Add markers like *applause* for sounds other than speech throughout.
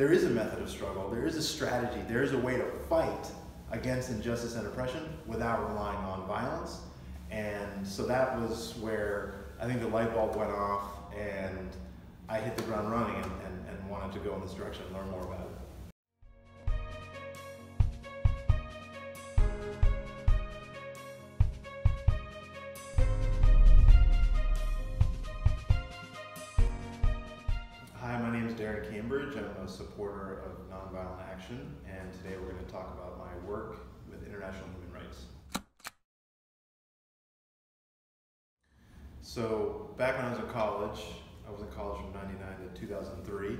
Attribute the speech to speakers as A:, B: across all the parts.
A: there is a method of struggle, there is a strategy, there is a way to fight against injustice and oppression without relying on violence. And so that was where I think the light bulb went off and I hit the ground running and, and, and wanted to go in this direction and learn more about it. Talk about my work with international human rights. So, back when I was in college, I was in college from 99 to 2003,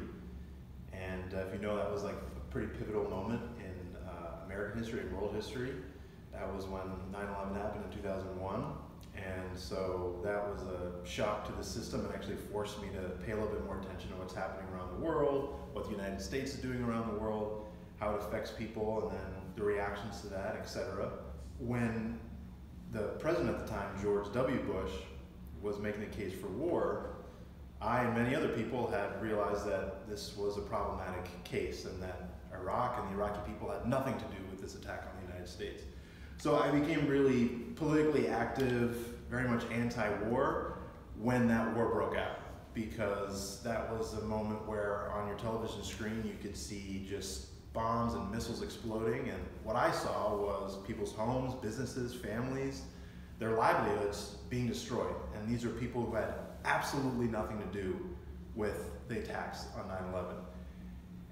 A: and uh, if you know, that was like a pretty pivotal moment in uh, American history and world history. That was when 9 11 happened in 2001. And so that was a shock to the system and actually forced me to pay a little bit more attention to what's happening around the world, what the United States is doing around the world, how it affects people, and then the reactions to that, etc. When the president at the time, George W. Bush, was making the case for war, I and many other people had realized that this was a problematic case and that Iraq and the Iraqi people had nothing to do with this attack on the United States. So I became really politically active, very much anti-war when that war broke out because that was a moment where on your television screen you could see just bombs and missiles exploding and what I saw was people's homes, businesses, families, their livelihoods being destroyed. And these are people who had absolutely nothing to do with the attacks on 9-11.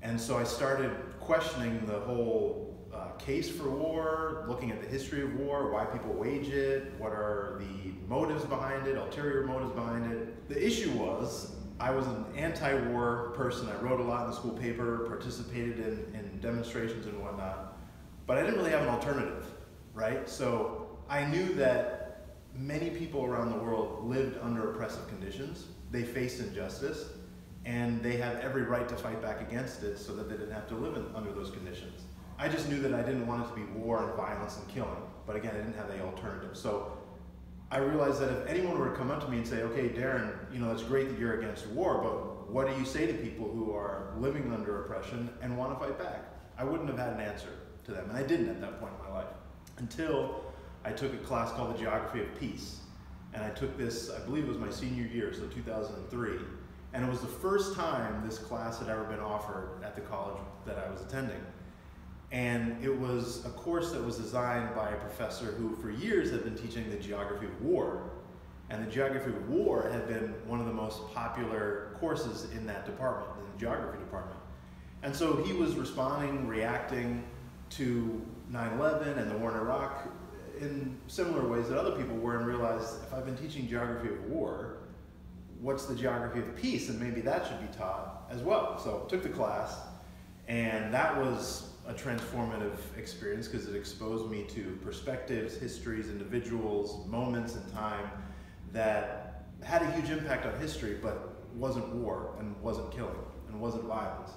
A: And so I started questioning the whole uh, case for war, looking at the history of war, why people wage it, what are the motives behind it, ulterior motives behind it. The issue was I was an anti-war person. I wrote a lot in the school paper, participated in, in demonstrations and whatnot, but I didn't really have an alternative, right? So I knew that many people around the world lived under oppressive conditions. They faced injustice, and they have every right to fight back against it so that they didn't have to live in, under those conditions. I just knew that I didn't want it to be war and violence and killing, but again, I didn't have any alternative. So I realized that if anyone were to come up to me and say, okay, Daryn, you know, it's great that you're against war, but what do you say to people who are living under oppression and want to fight back? I wouldn't have had an answer to them, and I didn't at that point in my life until I took a class called the Geography of Peace. And I took this, I believe it was my senior year, so 2003. And it was the first time this class had ever been offered at the college that I was attending. And it was a course that was designed by a professor who for years had been teaching the geography of war. And the geography of war had been one of the most popular courses in that department, in the geography department. And so he was responding, reacting to 9-11 and the war in Iraq in similar ways that other people were and realized if I've been teaching geography of war, what's the geography of peace? And maybe that should be taught as well. So took the class and that was a transformative experience because it exposed me to perspectives, histories, individuals, moments in time that had a huge impact on history, but wasn't war and wasn't killing and wasn't violence.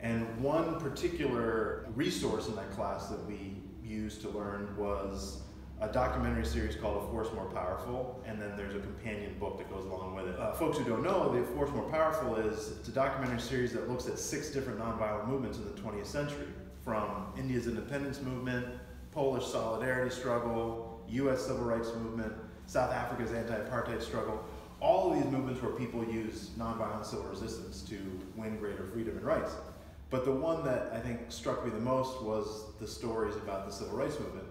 A: And one particular resource in that class that we used to learn was a documentary series called A Force More Powerful, and then there's a companion book that goes along with it. Uh, folks who don't know, The Force More Powerful is it's a documentary series that looks at six different nonviolent movements in the 20th century, from India's independence movement, Polish solidarity struggle, U.S. civil rights movement, South Africa's anti-apartheid struggle. All of these movements where people use nonviolent civil resistance to win greater freedom and rights. But the one that I think struck me the most was the stories about the civil rights movement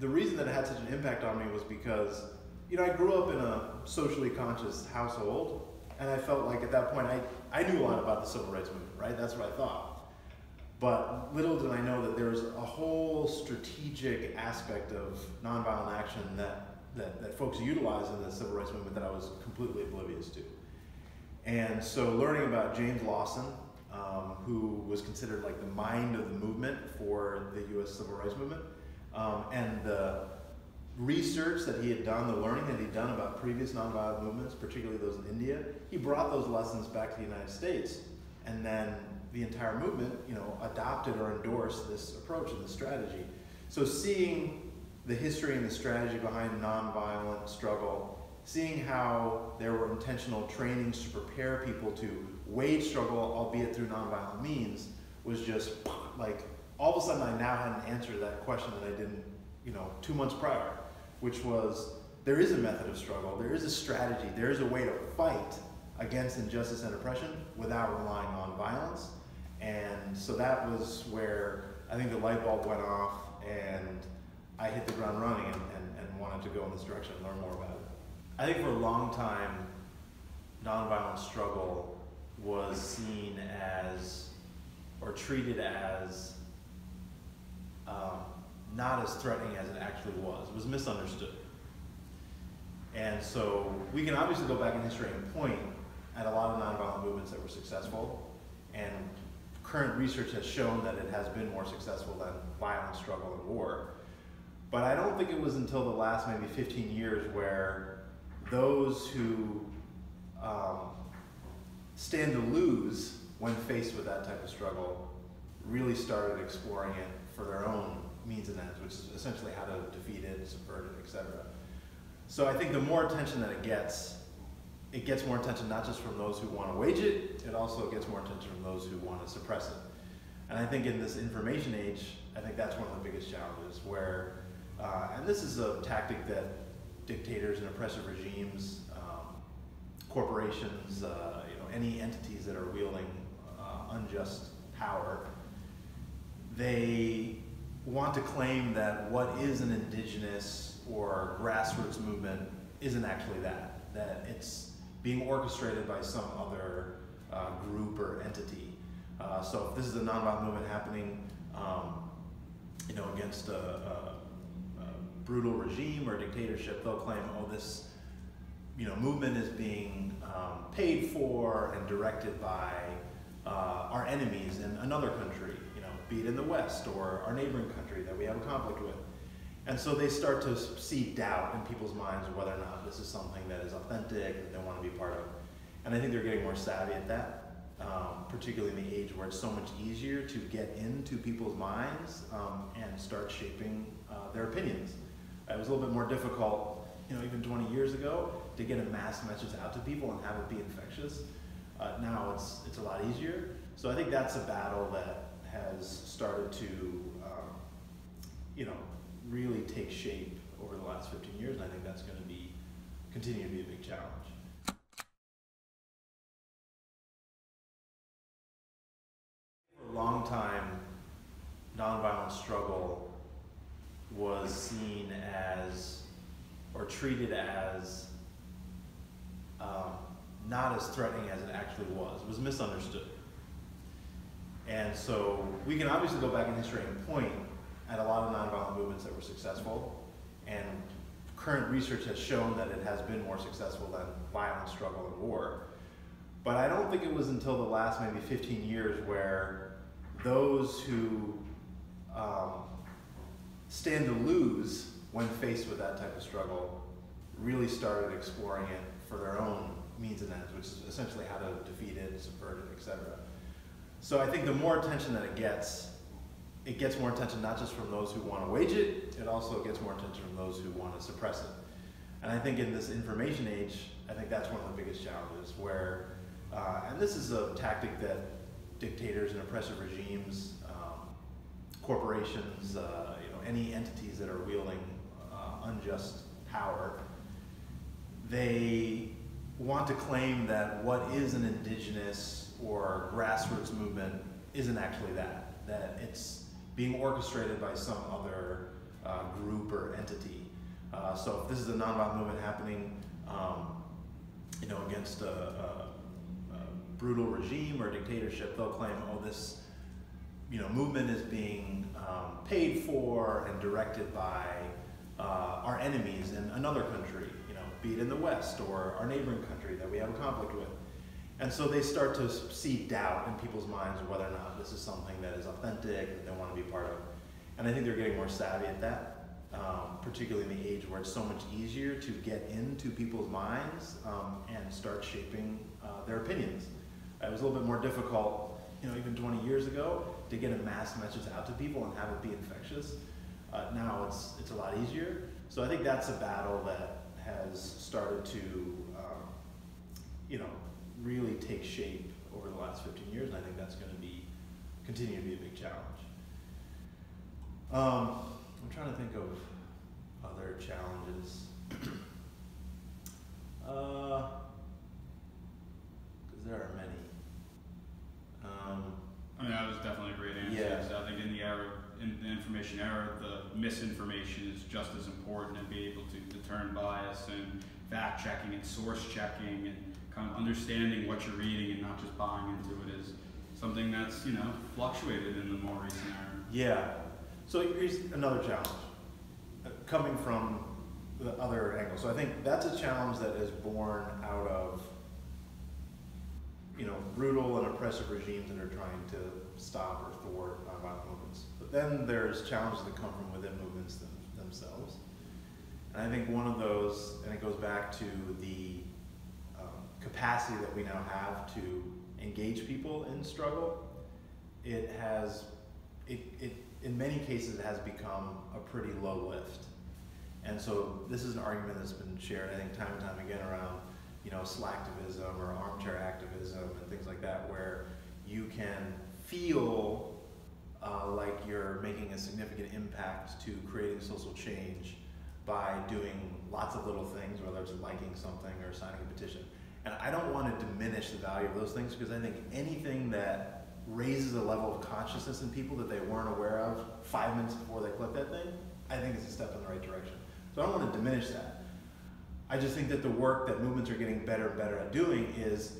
A: the reason that it had such an impact on me was because, you know, I grew up in a socially conscious household, and I felt like at that point I, I knew a lot about the civil rights movement, right? That's what I thought. But little did I know that there was a whole strategic aspect of nonviolent action that, that, that folks utilized in the civil rights movement that I was completely oblivious to. And so learning about James Lawson, um, who was considered like the mind of the movement for the US civil rights movement, um, and the research that he had done, the learning that he'd done about previous nonviolent movements, particularly those in India, he brought those lessons back to the United States. And then the entire movement, you know, adopted or endorsed this approach and this strategy. So seeing the history and the strategy behind nonviolent struggle, seeing how there were intentional trainings to prepare people to wage struggle, albeit through nonviolent means, was just like all of a sudden I now had an answer to that question that I didn't, you know, two months prior, which was there is a method of struggle, there is a strategy, there is a way to fight against injustice and oppression without relying on violence. And so that was where I think the light bulb went off and I hit the ground running and, and, and wanted to go in this direction and learn more about it. I think for a long time, nonviolent struggle was seen as or treated as um, not as threatening as it actually was. It was misunderstood. And so we can obviously go back in history and point at a lot of nonviolent movements that were successful. And current research has shown that it has been more successful than violent struggle and war. But I don't think it was until the last maybe 15 years where those who um, stand to lose when faced with that type of struggle really started exploring it for their own means and ends, which is essentially how to defeat it, subvert it, etc. So I think the more attention that it gets, it gets more attention not just from those who want to wage it, it also gets more attention from those who want to suppress it. And I think in this information age, I think that's one of the biggest challenges where, uh, and this is a tactic that dictators and oppressive regimes, um, corporations, uh, you know, any entities that are wielding uh, unjust power, they want to claim that what is an indigenous or grassroots movement isn't actually that, that it's being orchestrated by some other uh, group or entity. Uh, so if this is a nonviolent movement happening, um, you know, against a, a, a, brutal regime or dictatorship, they'll claim, oh, this, you know, movement is being um, paid for and directed by uh, our enemies in another country you know, be it in the West or our neighboring country that we have a conflict with. And so they start to see doubt in people's minds whether or not this is something that is authentic, that they want to be part of. And I think they're getting more savvy at that, um, particularly in the age where it's so much easier to get into people's minds um, and start shaping uh, their opinions. It was a little bit more difficult, you know, even 20 years ago, to get a mass message out to people and have it be infectious. Uh, now it's it's a lot easier. So I think that's a battle that has started to, um, you know, really take shape over the last 15 years, and I think that's going to be continue to be a big challenge. For a long time, nonviolent struggle was seen as or treated as um, not as threatening as it actually was. It was misunderstood. And so we can obviously go back in history and point at a lot of nonviolent movements that were successful. And current research has shown that it has been more successful than violent struggle and war. But I don't think it was until the last maybe 15 years where those who um, stand to lose when faced with that type of struggle really started exploring it for their own means and ends, which is essentially how to defeat it, subvert it, etc. So I think the more attention that it gets, it gets more attention not just from those who want to wage it, it also gets more attention from those who want to suppress it. And I think in this information age, I think that's one of the biggest challenges where, uh, and this is a tactic that dictators and oppressive regimes, um, corporations, uh, any entities that are wielding uh, unjust power, they want to claim that what is an indigenous or grassroots movement isn't actually that, that it's being orchestrated by some other uh, group or entity. Uh, so if this is a nonviolent movement happening, um, you know, against a, a, a, brutal regime or dictatorship, they'll claim, oh, this, you know, movement is being um, paid for and directed by uh, our enemies in another country, you know, be it in the West or our neighboring country that we have a conflict with. And so they start to see doubt in people's minds whether or not this is something that is authentic, that they want to be part of. And I think they're getting more savvy at that, um, particularly in the age where it's so much easier to get into people's minds um, and start shaping uh, their opinions. It was a little bit more difficult, you know, even 20 years ago, to get a mass message out to people and have it be infectious. Uh, now it's it's a lot easier. So I think that's a battle that has started to, um, you know, really take shape over the last 15 years, and I think that's going to be continue to be a big challenge. Um, I'm trying to think of other challenges. Because *clears throat* uh, there are many. Um,
B: I mean, that was definitely a great answer.
A: Yeah.
B: I think in the era, in the information era, the misinformation is just as important and be able to determine bias and fact checking and source checking and kind of understanding what you're reading and not just buying into it is something that's you know fluctuated in the more recent era.
A: Yeah. So here's another challenge uh, coming from the other angle. So I think that's a challenge that is born out of you know brutal and oppressive regimes that are trying to stop or thwart nonviolent movements. But then there's challenges that come from within movements them, themselves. And I think one of those, and it goes back to the um, capacity that we now have to engage people in struggle. It has, it, it in many cases, it has become a pretty low lift. And so this is an argument that's been shared, I think, time and time again around, you know, slacktivism or armchair activism and things like that, where you can feel uh, like you're making a significant impact to creating social change by doing lots of little things, whether it's liking something or signing a petition. And I don't want to diminish the value of those things because I think anything that raises a level of consciousness in people that they weren't aware of five minutes before they click that thing, I think is a step in the right direction. So I don't want to diminish that. I just think that the work that movements are getting better and better at doing is,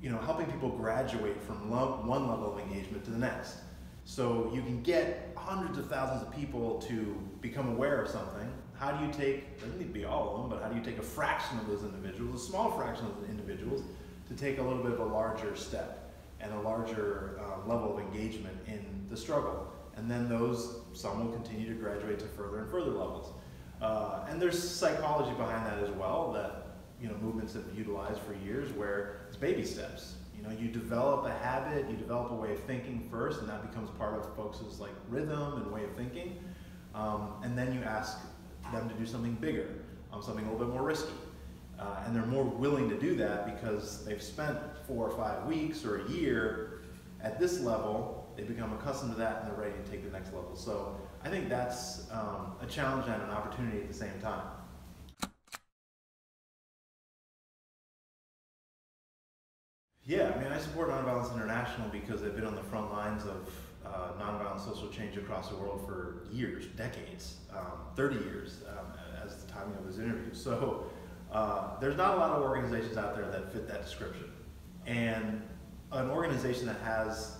A: you know, helping people graduate from one level of engagement to the next. So you can get hundreds of thousands of people to become aware of something. How do you take, doesn't need to be all of them, but how do you take a fraction of those individuals, a small fraction of the individuals, to take a little bit of a larger step and a larger uh, level of engagement in the struggle? And then those, some will continue to graduate to further and further levels. Uh, and there's psychology behind that as well that you know movements have utilized for years where it's baby steps. You know, you develop a habit, you develop a way of thinking first, and that becomes part of folks' like rhythm and way of thinking. Um, and then you ask them to do something bigger, um, something a little bit more risky. Uh, and they're more willing to do that because they've spent four or five weeks or a year at this level, they become accustomed to that and they're ready to take the next level. So I think that's um, a challenge and an opportunity at the same time. Yeah, I mean, I support Nonviolence International because they've been on the front lines of uh, nonviolent social change across the world for years, decades, um, 30 years um, as the timing of this interview. So uh, there's not a lot of organizations out there that fit that description. And an organization that has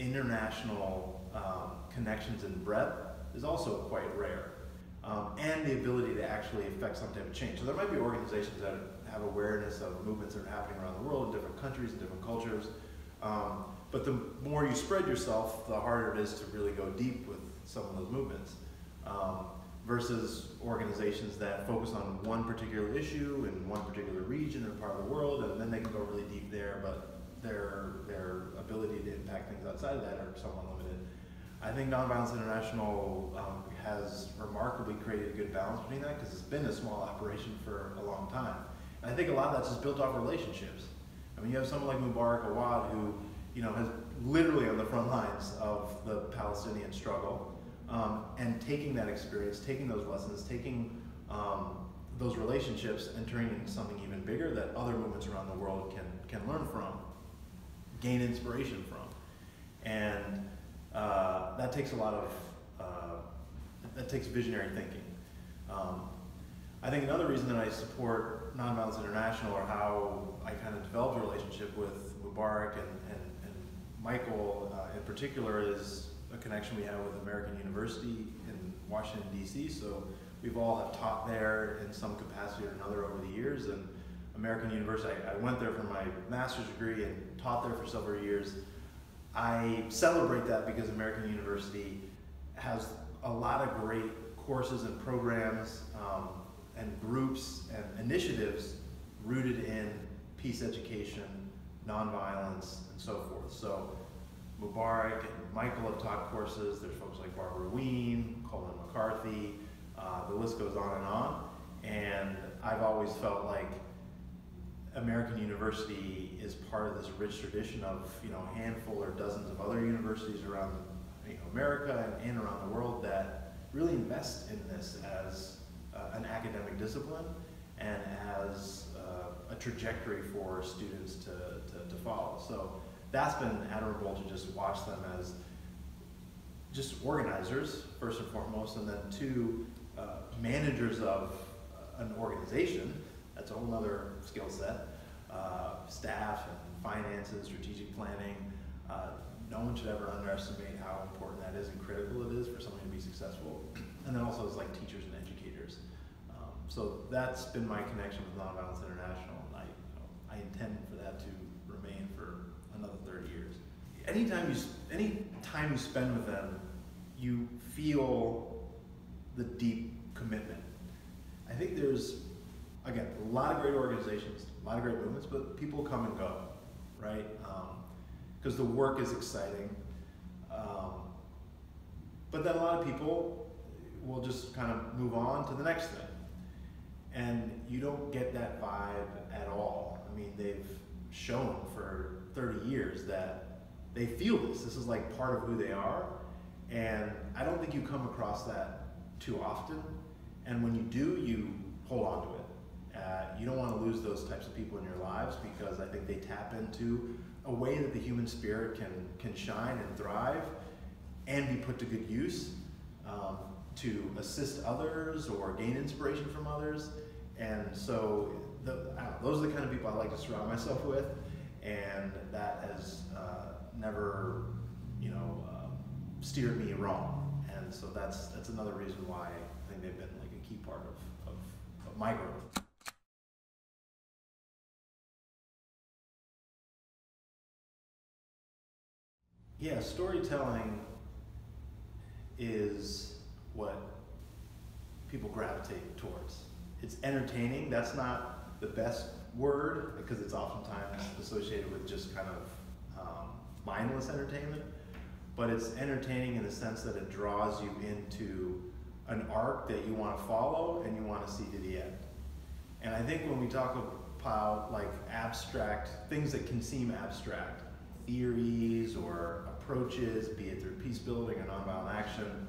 A: international um, connections and breadth is also quite rare. Um, and the ability to actually affect some type of change. So there might be organizations that have awareness of movements that are happening around the world in different countries and different cultures. Um, but the more you spread yourself, the harder it is to really go deep with some of those movements. Um, versus organizations that focus on one particular issue in one particular region or part of the world, and then they can go really deep there, but their, their ability to impact things outside of that are somewhat limited. I think Nonviolence International um, has remarkably created a good balance between that because it's been a small operation for a long time. And I think a lot of that's just built off relationships. I mean, you have someone like Mubarak Awad who, you know, has literally on the front lines of the Palestinian struggle, um, and taking that experience, taking those lessons, taking um, those relationships, and turning into something even bigger that other movements around the world can can learn from, gain inspiration from, and uh, that takes a lot of uh, that takes visionary thinking. Um, I think another reason that I support Nonviolence International or how I kind of developed a relationship with Mubarak and, and, and Michael uh, in particular is a connection we have with American University in Washington, D.C. So we've all have taught there in some capacity or another over the years. And American University, I, I went there for my master's degree and taught there for several years. I celebrate that because American University has a lot of great courses and programs um, and groups and initiatives rooted in peace education, nonviolence, and so forth. So Mubarak and Michael have taught courses. There's folks like Barbara Wien, Colman McCarthy. Uh, the list goes on and on. And I've always felt like American University is part of this rich tradition of you know handful or dozens of other universities around you know, America and, and around the world that really invest in this as uh, an academic discipline and as uh, a trajectory for students to, to, to, follow. So that's been admirable to just watch them as just organizers, first and foremost, and then two, uh, managers of an organization. That's a whole other skill set. Uh, staff and finances, strategic planning. Uh, no one should ever underestimate how important that is and critical it is for somebody to be successful. *clears throat* And then also as like teachers and educators. Um, so that's been my connection with Nonviolence International, and I, you know, I intend for that to remain for another 30 years. Anytime you, any time you spend with them, you feel the deep commitment. I think there's, again, a lot of great organizations, a lot of great movements, but people come and go, right? Because um, the work is exciting. Um, but then a lot of people will just kind of move on to the next thing. And you don't get that vibe at all. I mean, they've shown for 30 years that they feel this. This is like part of who they are. And I don't think you come across that too often. And when you do, you hold on to it. You don't want to lose those types of people in your lives because I think they tap into a way that the human spirit can, can shine and thrive and be put to good use um, to assist others or gain inspiration from others. And so the, know, those are the kind of people I like to surround myself with. And that has uh, never, you know, uh, steered me wrong. And so that's, that's another reason why I think they've been like a key part of, of, of my growth. Yeah, storytelling is what people gravitate towards. It's entertaining. That's not the best word because it's oftentimes associated with just kind of um, mindless entertainment but it's entertaining in the sense that it draws you into an arc that you want to follow and you want to see to the end. And I think when we talk about like abstract things that can seem abstract, theories or approaches, be it through peace building or nonviolent action,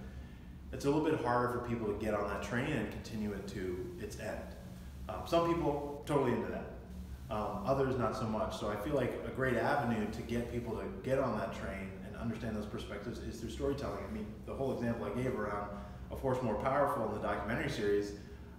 A: it's a little bit harder for people to get on that train and continue it to its end. Um, some people totally into that. Um, others not so much. So I feel like a great avenue to get people to get on that train and understand those perspectives is through storytelling. I mean, the whole example I gave around A Force More Powerful in the documentary series,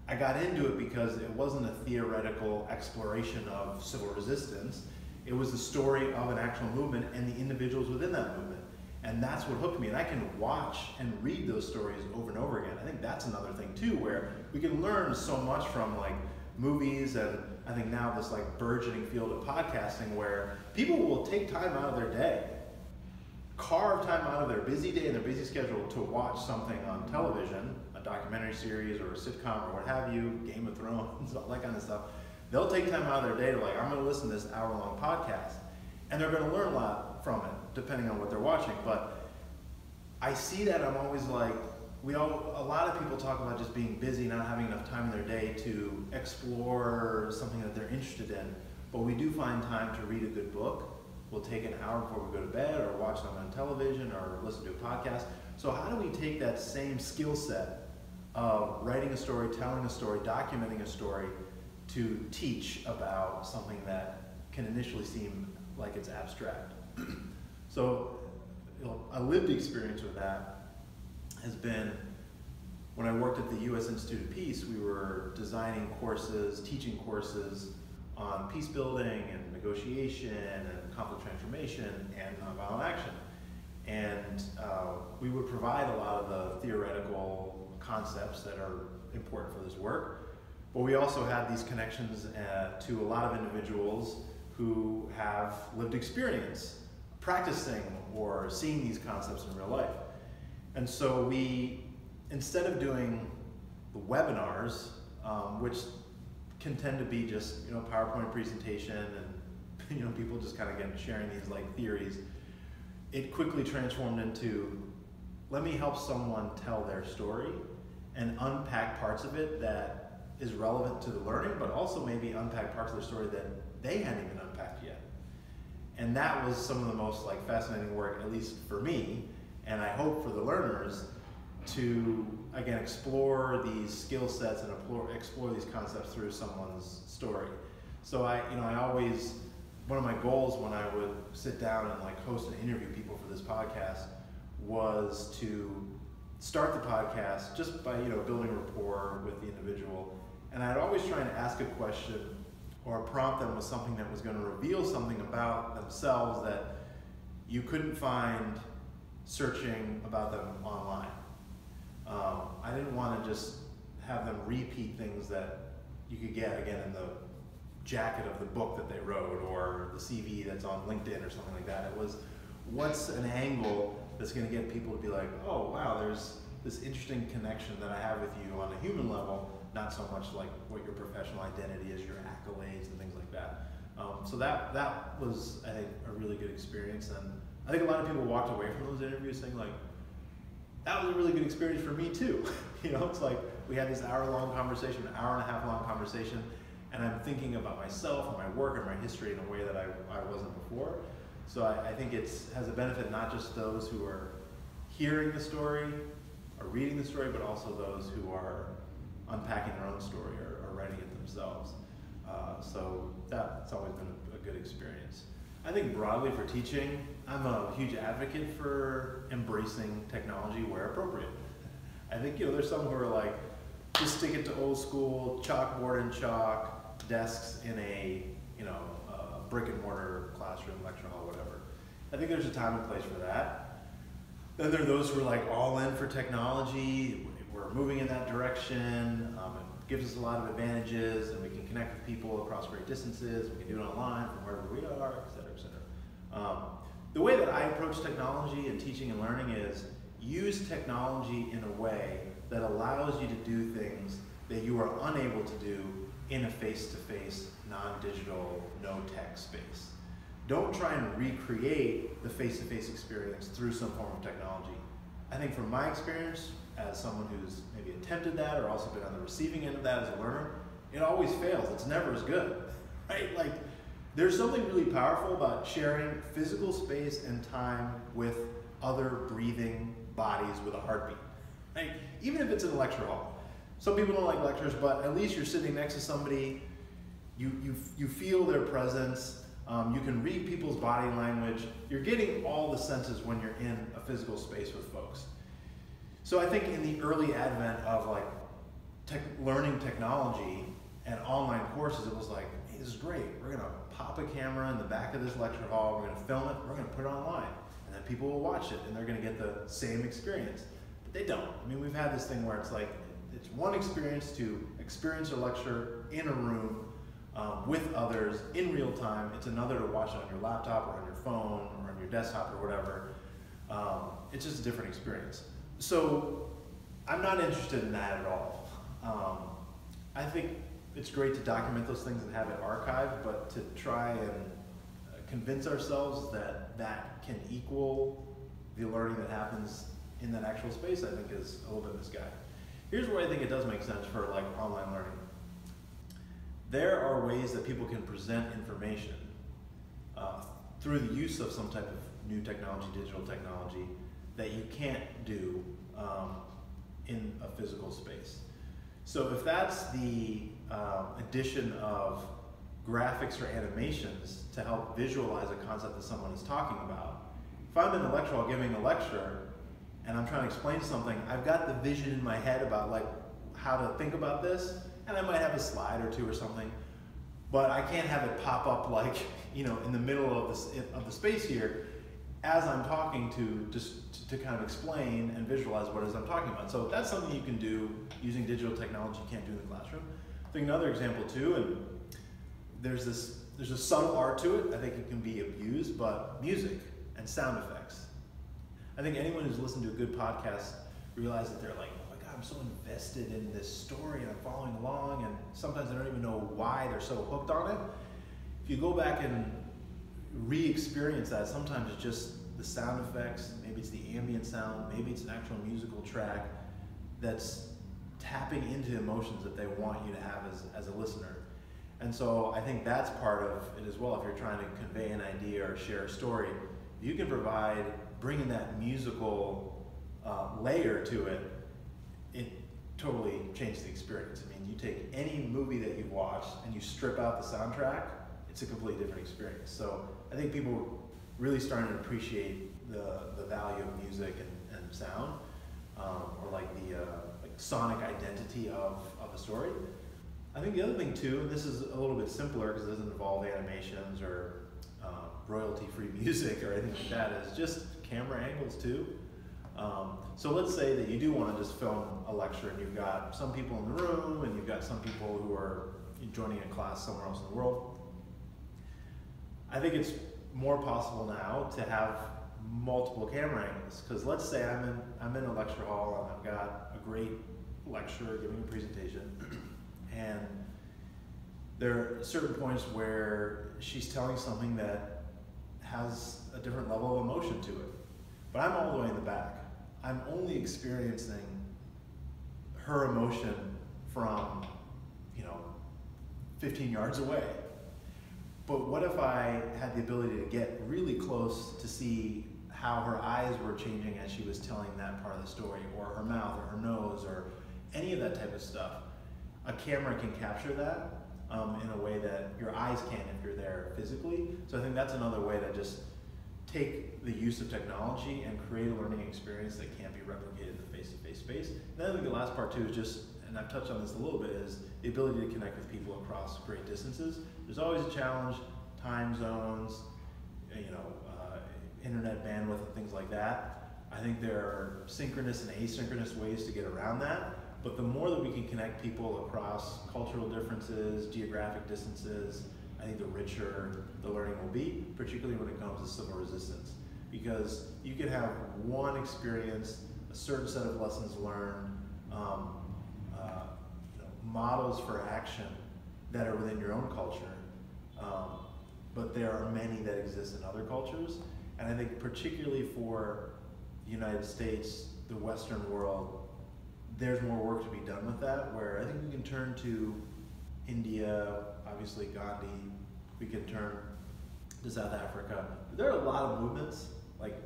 A: I got into it because it wasn't a theoretical exploration of civil resistance. It was the story of an actual movement and the individuals within that movement. And that's what hooked me. And I can watch and read those stories over and over again. I think that's another thing too, where we can learn so much from like movies and I think now this like burgeoning field of podcasting where people will take time out of their day carve time out of their busy day and their busy schedule to watch something on television, a documentary series or a sitcom or what have you, Game of Thrones, *laughs* all that kind of stuff, they'll take time out of their day to like, I'm going to listen to this hour long podcast. And they're going to learn a lot from it, depending on what they're watching. But I see that I'm always like, we all, a lot of people talk about just being busy, not having enough time in their day to explore something that they're interested in. But we do find time to read a good book we'll take an hour before we go to bed or watch them on television or listen to a podcast. So how do we take that same skill set of writing a story, telling a story, documenting a story to teach about something that can initially seem like it's abstract? *clears throat* so you know, a lived experience with that has been when I worked at the U.S. Institute of Peace, we were designing courses, teaching courses on peace building and negotiation and conflict transformation and nonviolent action. And uh, we would provide a lot of the theoretical concepts that are important for this work. But we also had these connections uh, to a lot of individuals who have lived experience practicing or seeing these concepts in real life. And so we, instead of doing the webinars, um, which can tend to be just you know PowerPoint presentation and *laughs* you know people just kind of get sharing these like theories. It quickly transformed into let me help someone tell their story and unpack parts of it that is relevant to the learning, but also maybe unpack parts of the story that they hadn't even unpacked yet. And that was some of the most like fascinating work, at least for me, and I hope for the learners to again explore these skill sets and explore, explore these concepts through someone's story. So I, you know, I always one of my goals when I would sit down and like host and interview people for this podcast was to start the podcast just by you know building rapport with the individual, and I'd always try and ask a question or prompt them with something that was going to reveal something about themselves that you couldn't find searching about them online. Um, I didn't want to just have them repeat things that you could get again in the jacket of the book that they wrote or the CV that's on LinkedIn or something like that. It was what's an angle that's going to get people to be like, oh wow, there's this interesting connection that I have with you on a human level, not so much like what your professional identity is, your accolades and things like that. Um, so that that was I think a really good experience, and I think a lot of people walked away from those interviews saying like, that was a really good experience for me too. *laughs* you know, it's like we had this hour long conversation, an hour and a half long conversation, and I'm thinking about myself and my work and my history in a way that I, I wasn't before. So I, I think it has a benefit not just those who are hearing the story or reading the story, but also those who are unpacking their own story or, or writing it themselves. Uh, so that's always been a, a good experience. I think broadly for teaching, I'm a huge advocate for embracing technology where appropriate. I think you know there's some who are like, just stick it to old school, chalkboard and chalk, desks in a you know uh, brick and mortar classroom, lecture hall, whatever. I think there's a time and place for that. Then there are those who are like all in for technology. We're moving in that direction. Um, it gives us a lot of advantages, and we can connect with people across great distances. We can do it online from wherever we are, et cetera, et cetera. Um, the way that I approach technology and teaching and learning is use technology in a way that allows you to do things that you are unable to do in a face-to-face, non-digital, no-tech space. Don't try and recreate the face-to-face experience through some form of technology. I think from my experience, as someone who's maybe attempted that or also been on the receiving end of that as a learner, it always fails. It's never as good, *laughs* right? Like there's something really powerful about sharing physical space and time with other breathing bodies with a heartbeat. Right? Even if it's in a lecture hall. Some people don't like lectures, but at least you're sitting next to somebody, you, you, you feel their presence, um, you can read people's body language, you're getting all the senses when you're in a physical space with folks. So I think in the early advent of like tech, learning technology and online courses, it was like, hey, this is great. We're gonna pop a camera in the back of this lecture hall, we're to film it, we're to put it online, and then people will watch it and they're going to get the same experience. But they don't. I mean, we've had this thing where it's like, it's one experience to experience a lecture in a room um, with others in real time. It's another to watch it on your laptop or on your phone or on your desktop or whatever. Um, it's just a different experience. So I'm not interested in that at all. Um, I think it's great to document those things and have it archived, but to try and uh, convince ourselves that that can equal the learning that happens in that actual space, I think is a little bit misguided. Here's where I think it does make sense for like online learning. There are ways that people can present information uh, through the use of some type of new technology, digital technology, that you can't do um, in a physical space. So if that's the um, addition of graphics or animations to help visualize a concept that someone is talking about. If I'm in a lecture hall giving a lecture and I'm trying to explain something, I've got the vision in my head about like how to think about this, and I might have a slide or two or something, but I can't have it pop up like *laughs* you know in the middle of the of the space here as I'm talking to just to kind of explain and visualize what it is I'm talking about. So that's something you can do using digital technology you can't do in the classroom. I think another example too, and there's this there's a subtle art to it. I think it can be abused, but music and sound effects. I think anyone who's listened to a good podcast realizes that they're like, I'm so invested in this story and I'm following along, and sometimes I don't even know why they're so hooked on it. If you go back and re-experience that, sometimes it's just the sound effects, maybe it's the ambient sound, maybe it's an actual musical track that's tapping into emotions that they want you to have as, as a listener. And so I think that's part of it as well. If you're trying to convey an idea or share a story, you can provide bringing that musical uh, layer to it. It totally changes the experience. I mean, you take any movie that you've watched and you strip out the soundtrack, it's a completely different experience. So I think people really starting to appreciate the, the value of music and, and sound, um, or like the uh, like sonic identity of, of a story. I think the other thing too, this is a little bit simpler because it doesn't involve animations or uh, royalty-free *laughs* music or anything like that, is just camera angles too. Um, so let's say that you do want to just film a lecture and you've got some people in the room and you've got some people who are joining a class somewhere else in the world. I think it's more possible now to have multiple camera angles because let's say I'm in I'm in a lecture hall and I've got a great lecturer giving a presentation *clears throat* and there are certain points where she's telling something that has a different level of emotion to it but I'm all the way in the back I'm only experiencing her emotion from you know 15 yards away but what if I had the ability to get really close to see how her eyes were changing as she was telling that part of the story, or her mouth, or her nose, or any of that type of stuff? A camera can capture that um, in a way that your eyes can't if you're there physically. So I think that's another way to just take the use of technology and create a learning experience that can't be replicated in the face-to-face space. And I think the last part too is just, and I've touched on this a little bit, is the ability to connect with people across great distances. There's always a challenge, time zones, you know, uh, internet bandwidth and things like that. I think there are synchronous and asynchronous ways to get around that. But the more that we can connect people across cultural differences, geographic distances, I think the richer the learning will be, particularly when it comes to civil resistance. Because you can have one experience, a certain set of lessons learned, um, uh, you models for action that are within your own culture, um, but there are many that exist in other cultures. And I think particularly for the United States, the Western world, there's more work to be done with that, where I think we can turn to India, obviously Gandhi, we can turn to South Africa. There are a lot of movements, like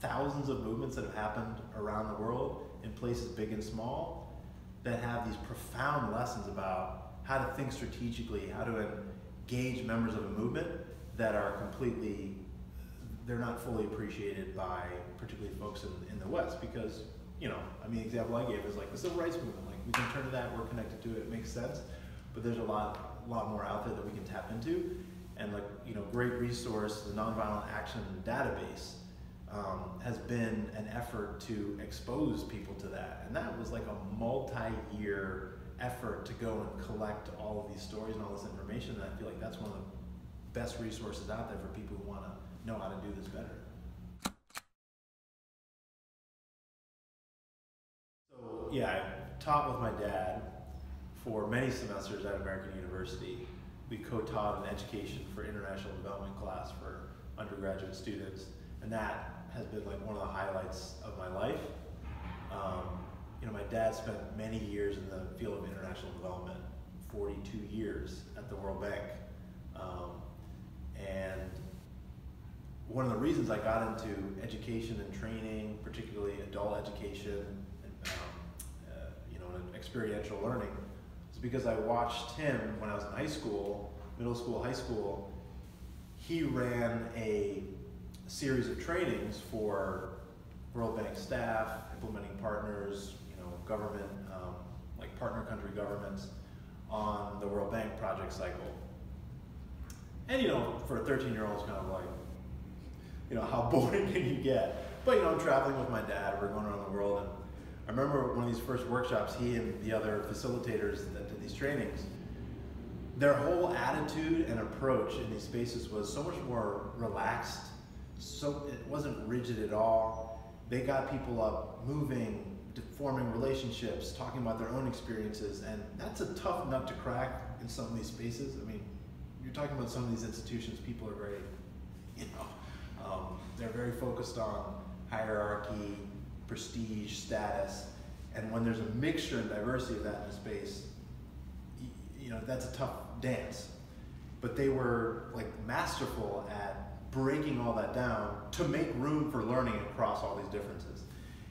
A: thousands of movements that have happened around the world in places big and small that have these profound lessons about how to think strategically, how to engage members of a movement that are completely, they're not fully appreciated by particularly folks in, in the West because, you know, I mean, the example I gave is like the civil rights movement. Like we can turn to that, we're connected to it, it makes sense, but there's a lot, lot more out there that we can tap into. And like, you know, great resource, the Nonviolent Action Database um, has been an effort to expose people to that. And that was like a multi-year effort to go and collect all of these stories and all this information. And I feel like that's one of the best resources out there for people who want to know how to do this better. So yeah, I taught with my dad for many semesters at American University. We co-taught an education for international development class for undergraduate students, and that has been like one of the highlights of my life. Um, you know, my dad spent many years in the field of international development, 42 years at the World Bank. Um, and one of the reasons I got into education and training, particularly adult education, and, um, uh, you know, and experiential learning, because I watched him when I was in high school, middle school, high school. He ran a series of trainings for World Bank staff, implementing partners, you know, government, um, like partner country governments, on the World Bank project cycle. And you know, for a 13 year old, it's kind of like, you know, how *laughs* boring can you get? But you know, I'm traveling with my dad, we're going around the world, and I remember one of these first workshops, he and the other facilitators that did these trainings, their whole attitude and approach in these spaces was so much more relaxed, so it wasn't rigid at all. They got people up moving, forming relationships, talking about their own experiences, and that's a tough nut to crack in some of these spaces. I mean, you're talking about some of these institutions, people are very, *laughs* you know, um, they're very focused on hierarchy, prestige, status, and when there's a mixture and diversity of that in a space, you, know, that's a tough dance. But they were like masterful at breaking all that down to make room for learning across all these differences.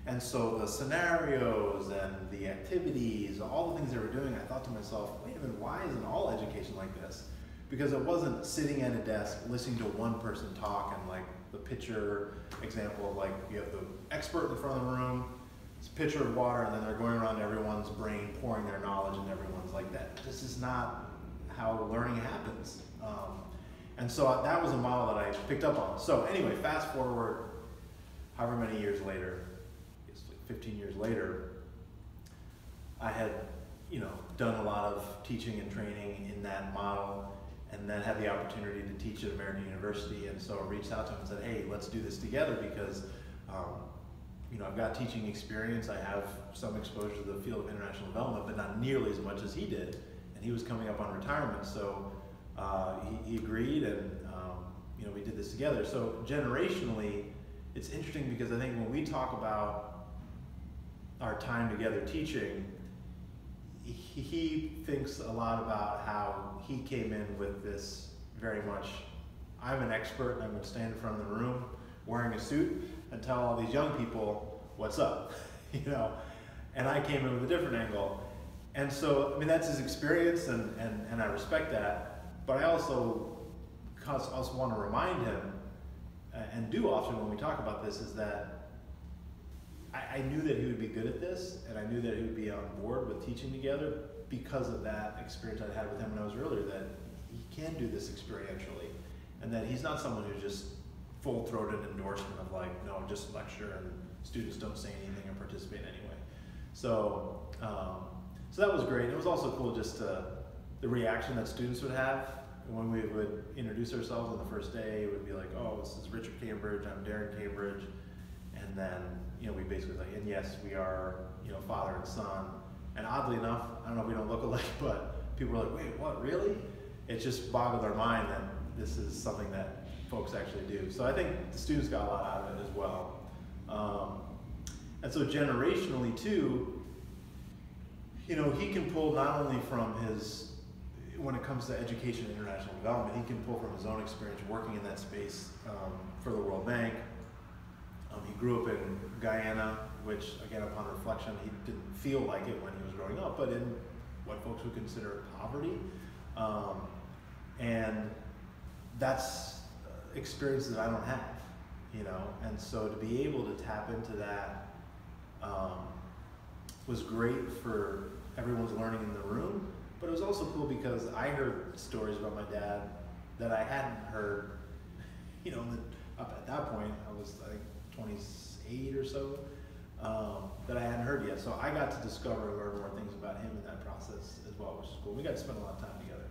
A: And so the scenarios and the activities, all the things they were doing, I thought to myself, wait a minute, why isn't all education like this? Because it wasn't sitting at a desk listening to one person talk and like the picture example of like you have the expert in the front of the room, it's a pitcher of water, and then they're going around everyone's brain pouring their knowledge, and everyone's like that. This is not how learning happens. Um, and so that was a model that I picked up on. So anyway, fast forward however many years later, 15 years later, I had, you know, done a lot of teaching and training in that model and then had the opportunity to teach at American University. And so I reached out to him and said, hey, let's do this together because, um, you know, I've got teaching experience. I have some exposure to the field of international development, but not nearly as much as he did. And he was coming up on retirement. So uh, he, he, agreed and, um, you know, we did this together. So generationally, it's interesting because I think when we talk about our time together teaching, he thinks a lot about how he came in with this very much I'm an expert I'm going to stand in front of the room wearing a suit and tell all these young people what's up, *laughs* you know. And I came in with a different angle. And so, I mean, that's his experience, and, and, and I respect that. But I also, also want to remind him, and do often when we talk about this, is that I, I knew that he would be good at this, and I knew that he would be on board with teaching together because of that experience I had with him when I was earlier. That he can do this experientially, and that he's not someone who just full-throated endorsement of like, no, just lecture and students don't say anything or participate anyway. So, um, so that was great. It was also cool just to, the reaction that students would have when we would introduce ourselves on the first day. It would be like, oh, this is Richard Cambridge. I'm Daryn Cambridge, and then you know, we basically like, and yes, we are, you know, father and son. And oddly enough, I don't know if we don't look alike, *laughs* but people are like, wait, what, really? It just boggled our mind that this is something that folks actually do. So I think the students got a lot out of it as well. Um, and so generationally too, you know, he can pull not only from his, when it comes to education and international development, he can pull from his own experience working in that space um, for the World Bank, um, he grew up in Guyana, which, again, upon reflection, he didn't feel like it when he was growing up, but in what folks would consider poverty. Um, and that's experience that I don't have, you know. And so to be able to tap into that um, was great for everyone's learning in the room, but it was also cool because I heard stories about my dad that I hadn't heard, *laughs* you know, up at that point. I was, think, 28 or so um, that I hadn't heard yet. So I got to discover and learn more things about him in that process as well, which is cool. We got to spend a lot of time together.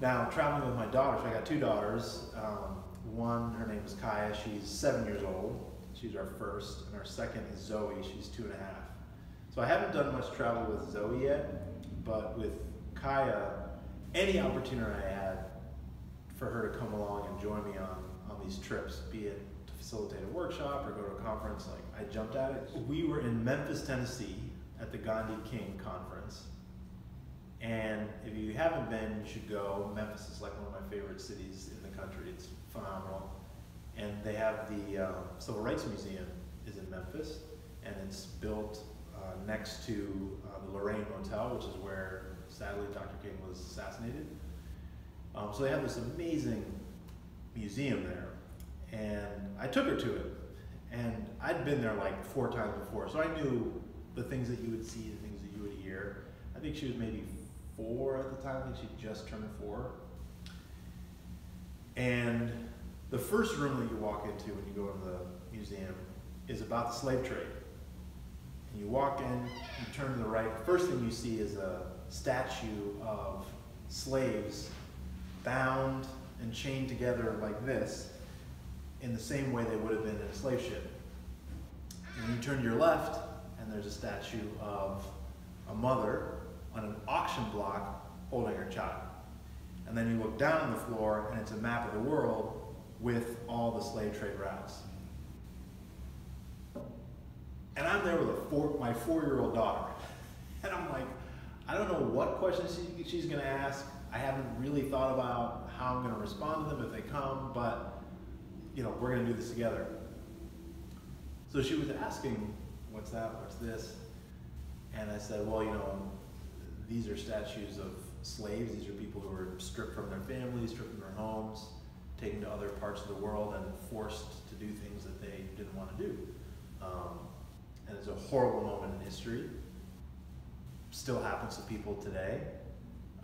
A: Now, traveling with my daughters, I got two daughters. Um, one, her name is Kaya. She's seven years old. She's our first. And our second is Zoe. She's two and a half. So I haven't done much travel with Zoe yet, but with Kaya, any opportunity I had for her to come along and join me on, on these trips, be it facilitate a workshop or go to a conference, like I jumped at it. We were in Memphis, Tennessee at the Gandhi King conference. And if you haven't been, you should go. Memphis is like one of my favorite cities in the country. It's phenomenal. And they have the uh, Civil Rights Museum is in Memphis, and it's built uh, next to uh, the Lorraine Motel, which is where sadly Dr. King was assassinated. Um, so they have this amazing museum there and I took her to it. And I'd been there like four times before, so I knew the things that you would see, the things that you would hear. I think she was maybe four at the time. I think she just turned four. And the first room that you walk into when you go in the museum is about the slave trade. And you walk in, you turn to the right. The first thing you see is a statue of slaves bound and chained together like this in the same way they would have been in a slave ship. And you turn to your left, and there's a statue of a mother on an auction block holding her child. And then you look down on the floor, and it's a map of the world with all the slave trade routes. And I'm there with a four, my four-year-old daughter. *laughs* And I'm like, I don't know what questions she, she's going to ask. I haven't really thought about how I'm going to respond to them if they come, but you know, we're going to do this together. So she was asking, "What's that? What's this?" And I said, "Well, you know, these are statues of slaves. These are people who were stripped from their families, stripped from their homes, taken to other parts of the world, and forced to do things that they didn't want to do. Um, and it's a horrible moment in history. Still happens to people today.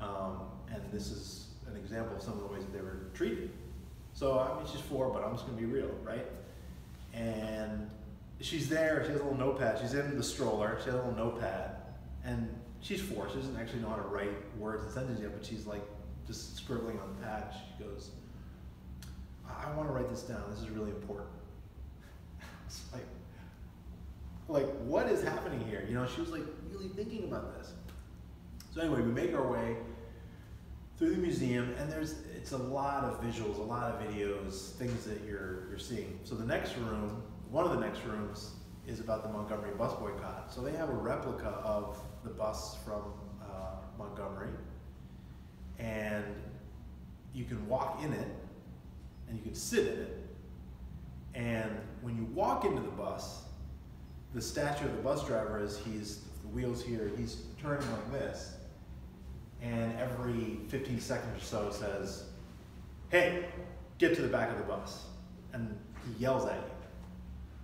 A: Um, and this is an example of some of the ways that they were treated. So, I mean, she's four, but I'm just to be real, right? And she's there. She has a little notepad. She's in the stroller. She has a little notepad. And she's four. She doesn't actually know how to write words and sentences yet, but she's like just scribbling on the pad. She goes, I, I want to write this down. This is really important. *laughs* it's like, like, what is happening here? You know, she was like really thinking about this. So anyway, we make our way through the museum, and there's it's a lot of visuals, a lot of videos, things that you're you're seeing. So the next room, one of the next rooms, is about the Montgomery bus boycott. So they have a replica of the bus from uh, Montgomery, and you can walk in it, and you can sit in it. And when you walk into the bus, the statue of the bus driver is he's the wheels here, he's turning like this, and every 15 seconds or so says, "Hey, get to the back of the bus," and he yells at you. *laughs*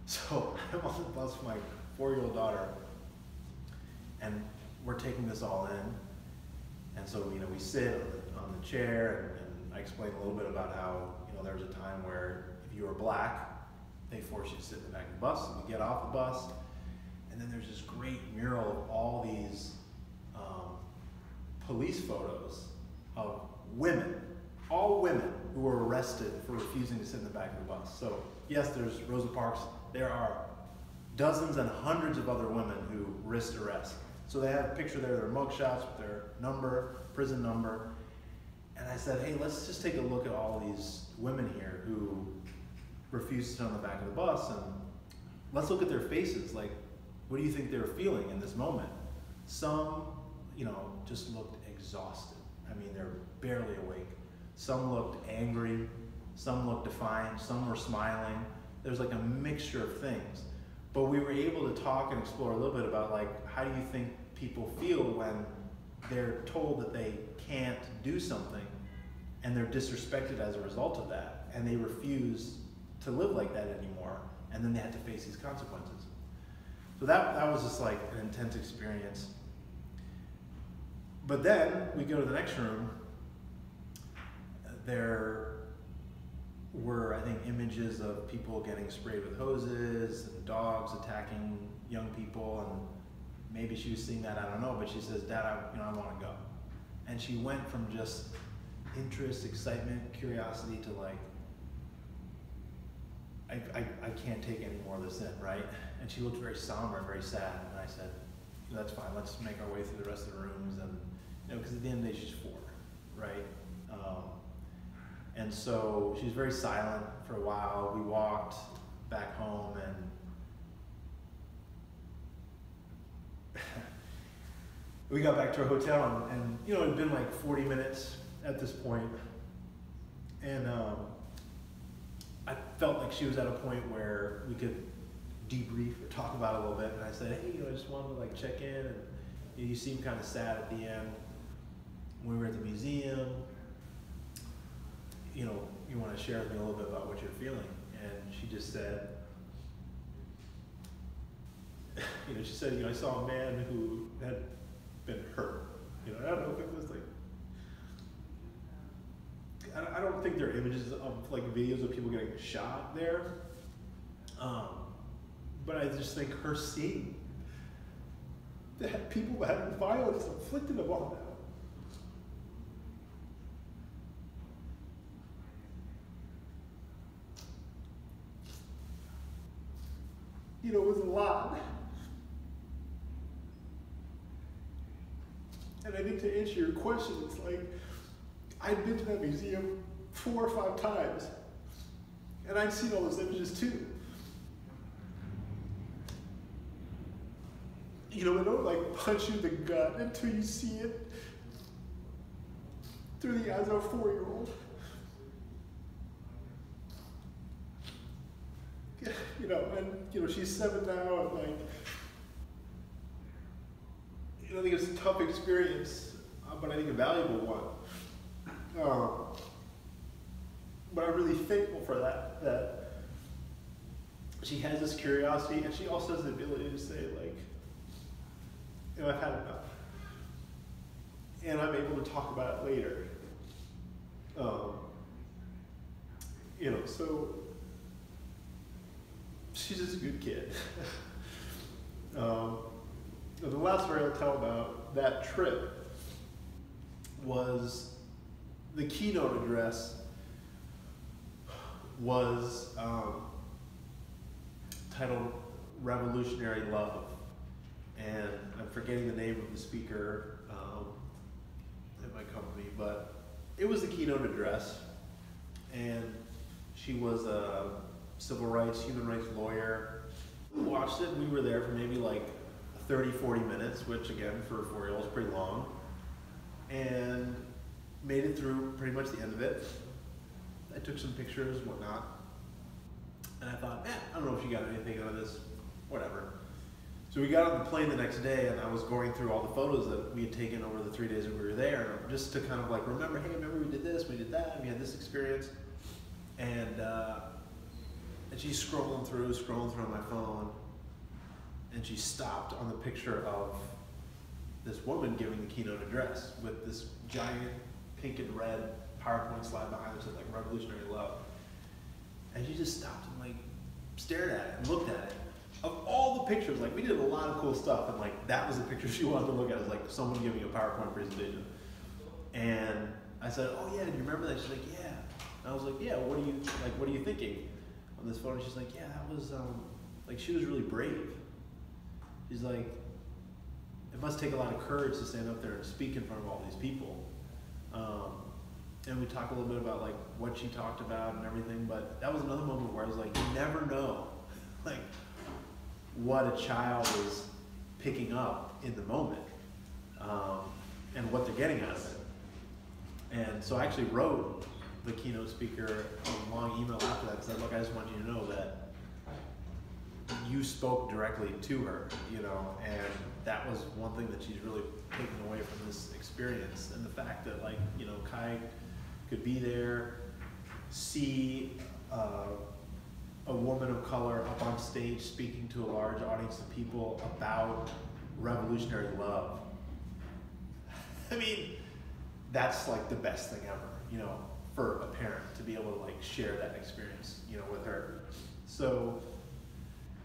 A: So I'm on the bus with my four-year-old daughter, and we're taking this all in. And so, you know, we sit on the, on the chair, and, and I explain a little bit about how, you know, there was a time where if you were black, they force you to sit in the back of the bus, and we get off the bus, and then there's this great mural of all these um, police photos of women, all women who were arrested for refusing to sit in the back of the bus. So, yes, there's Rosa Parks. There are dozens and hundreds of other women who risked arrest. So they have a picture there, their mugshots with their number, prison number. And I said, hey, let's just take a look at all these women here who refused to sit on the back of the bus and let's look at their faces. Like, what do you think they were feeling in this moment? Some, you know, just looked exhausted. I mean, they're barely awake. Some looked angry. Some looked defiant. Some were smiling. There's like a mixture of things. But we were able to talk and explore a little bit about like how do you think people feel when they're told that they can't do something and they're disrespected as a result of that and they refuse to live like that anymore and then they had to face these consequences. So that, that was just like an intense experience. But then we go to the next room. There were, I think, images of people getting sprayed with hoses and dogs attacking young people, and maybe she was seeing that. I don't know, but she says, "Dad, I, you know, I want to go." And she went from just interest, excitement, curiosity to like, I, I, I can't take any more of this in, right? And she looked very somber and very sad. And I said, that's fine. Let's make our way through the rest of the rooms. And, know, because at the end of the day, she's four, right? Um, and so she was very silent for a while. We walked back home and *laughs* we got back to our hotel and, and, you know, it had been like 40 minutes at this point. And um, I felt like she was at a point where we could debrief or talk about it a little bit. And I said, hey, you know, I just wanted to like check in. And you, know, you seemed kind of sad at the end. When we were at the museum, you know, you want to share with me a little bit about what you're feeling. And she just said, *laughs* you know, she said, you know, I saw a man who had been hurt. You know, I don't know if it was like, I don't think there are images of like videos of people getting shot there. Um, but I just think her seeing that people having violence inflicted upon them. You know, it was a lot. And I think to answer your question, it's like I'd been to that museum four or five times, and I'd seen all those images too. you know, they don't like punch you in the gut until you see it through the eyes of a four year old. You know, and you know, she's seven now and like you know, I think it's a tough experience, uh, but I think a valuable one. Um, but I'm really thankful for that. That she has this curiosity, and she also has the ability to say, like, you know, I've had enough, and I'm able to talk about it later. Um, you know, so she's just a good kid. *laughs* um, the last story I'll tell about that trip was the keynote address was um, titled Revolutionary Love. And I'm forgetting the name of the speaker um, at my company, but it was the keynote address. And she was a civil rights, human rights lawyer. We watched it, we were there for maybe like 30, 40 minutes, which again, for a four year old is pretty long. And made it through pretty much the end of it. I took some pictures, whatnot. And I thought, man, I don't know if you got anything out of this, whatever. So we got on the plane the next day, and I was going through all the photos that we had taken over the three days that we were there, just to kind of like remember, hey, remember we did this, we did that, we had this experience. And, uh, and she's scrolling through, scrolling through on my phone, and she stopped on the picture of this woman giving the keynote address with this giant pink and red PowerPoint slide behind her said like revolutionary love. And she just stopped and like stared at it and looked at it. Of all the pictures, like we did a lot of cool stuff, and like that was the picture *laughs* she wanted to look at, was like someone giving a PowerPoint presentation. And I said, Oh yeah, do you remember that? She's like, Yeah. And I was like, Yeah, what are you like what are you thinking on this photo? She's like, Yeah, that was um like she was really brave. She's like, it must take a lot of courage to stand up there and speak in front of all these people. Um, and we talk a little bit about like what she talked about and everything, but that was another moment where I was like, you never know, *laughs* like what a child is picking up in the moment, um, and what they're getting out of it. And so I actually wrote the keynote speaker a long email after that said, look, I just want you to know that you spoke directly to her, you know, and that was one thing that she's really taken away from this experience. And the fact that, like, you know, Kai could be there, see uh, a woman of color up on stage speaking to a large audience of people about revolutionary love. *laughs* I mean, that's like the best thing ever, you know, for a parent to be able to like share that experience, you know, with her. So,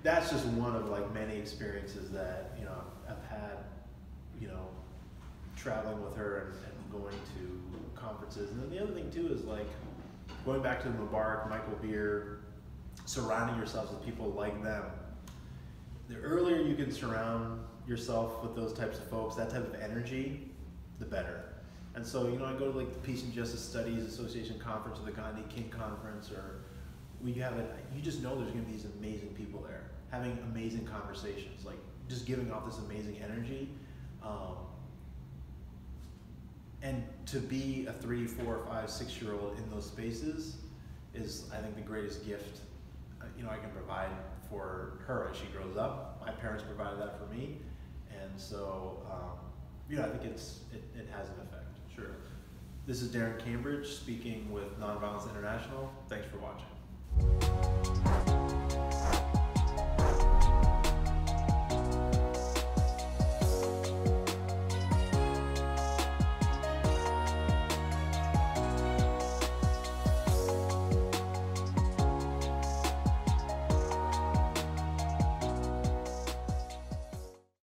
A: that's just one of like many experiences that you know I've had, you know, traveling with her and, and going to conferences. And then the other thing too is like going back to the Mubarak, Michael Beer, surrounding yourselves with people like them. The earlier you can surround yourself with those types of folks, that type of energy, the better. And so, you know, I go to like the Peace and Justice Studies Association conference or the Gandhi King conference or we have it, you just know there's gonna be these amazing people there having amazing conversations, like just giving off this amazing energy. Um, and to be a three, four, five, six year old in those spaces is, I think, the greatest gift uh, you know I can provide for her as she grows up. My parents provided that for me, and so um, you know I think it's it, it has an effect. This is Daryn Cambridge speaking with Nonviolence International. Thanks for watching.